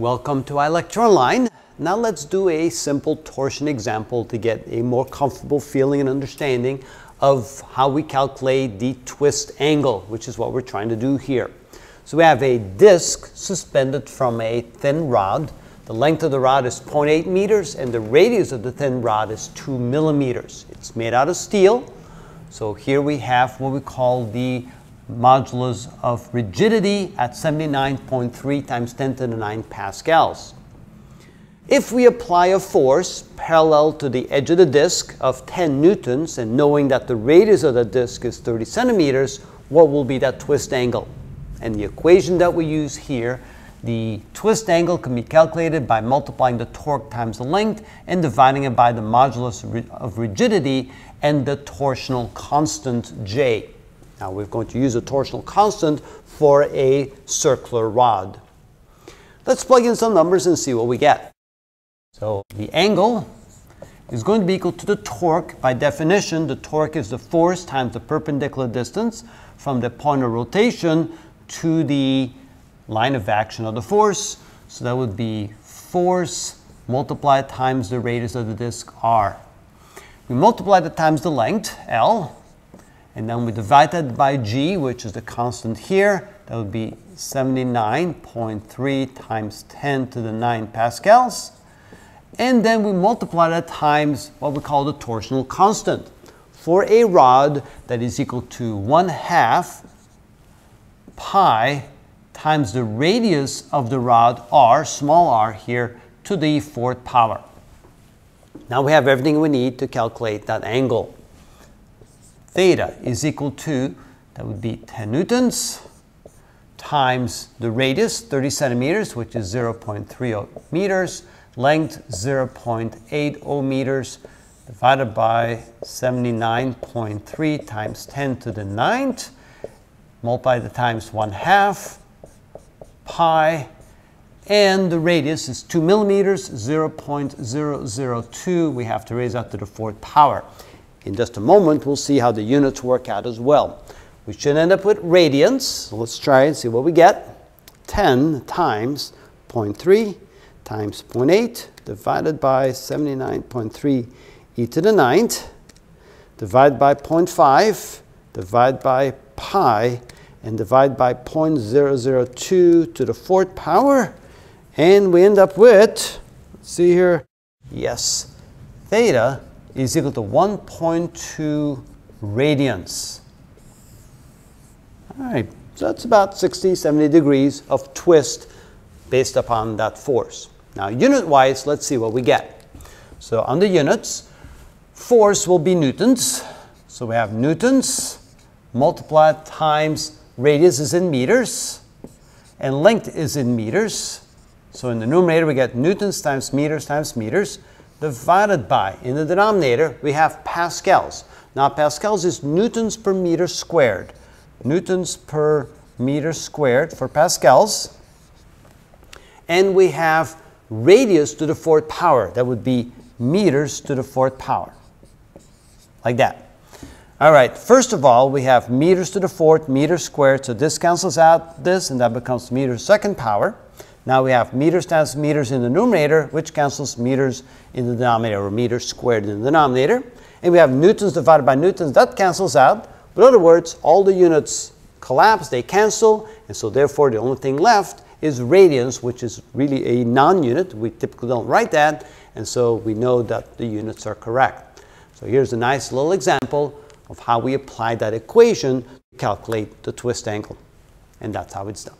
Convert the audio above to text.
Welcome to iLectureOnline. Now let's do a simple torsion example to get a more comfortable feeling and understanding of how we calculate the twist angle, which is what we're trying to do here. So we have a disc suspended from a thin rod. The length of the rod is 0.8 meters and the radius of the thin rod is 2 millimeters. It's made out of steel. So here we have what we call the modulus of rigidity at 79.3 times 10 to the 9 pascals. If we apply a force parallel to the edge of the disk of 10 newtons and knowing that the radius of the disk is 30 centimeters, what will be that twist angle? And the equation that we use here, the twist angle can be calculated by multiplying the torque times the length and dividing it by the modulus of rigidity and the torsional constant J. Now we're going to use a torsional constant for a circular rod. Let's plug in some numbers and see what we get. So the angle is going to be equal to the torque. By definition, the torque is the force times the perpendicular distance from the point of rotation to the line of action of the force. So that would be force multiplied times the radius of the disk r. We multiply that times the length, L, and then we divide that by g, which is the constant here. That would be 79.3 times 10 to the 9 pascals. And then we multiply that times what we call the torsional constant for a rod that is equal to 1 half pi times the radius of the rod r, small r here, to the fourth power. Now we have everything we need to calculate that angle theta is equal to, that would be 10 newtons times the radius, 30 centimeters, which is 0.30 meters, length 0.80 meters, divided by 79.3 times 10 to the ninth, multiply the times 1 half, pi, and the radius is 2 millimeters, 0.002. We have to raise that to the fourth power. In just a moment, we'll see how the units work out as well. We should end up with radians. Let's try and see what we get. 10 times 0.3 times 0.8 divided by 79.3 e to the ninth, divide by 0.5, divide by pi, and divide by 0.002 to the fourth power. And we end up with, see here, yes, theta is equal to 1.2 radians. All right, so that's about 60, 70 degrees of twist based upon that force. Now, unit-wise, let's see what we get. So on the units, force will be newtons. So we have newtons multiplied times radius is in meters, and length is in meters. So in the numerator, we get newtons times meters times meters divided by, in the denominator, we have pascals. Now, pascals is newtons per meter squared. Newtons per meter squared for pascals. And we have radius to the fourth power. That would be meters to the fourth power. Like that. All right, first of all, we have meters to the fourth, meters squared. So this cancels out this, and that becomes meters second power. Now we have meters times meters in the numerator, which cancels meters in the denominator, or meters squared in the denominator. And we have newtons divided by newtons, that cancels out. But in other words, all the units collapse, they cancel, and so therefore the only thing left is radians, which is really a non-unit. We typically don't write that, and so we know that the units are correct. So here's a nice little example of how we apply that equation to calculate the twist angle. And that's how it's done.